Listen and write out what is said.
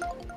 you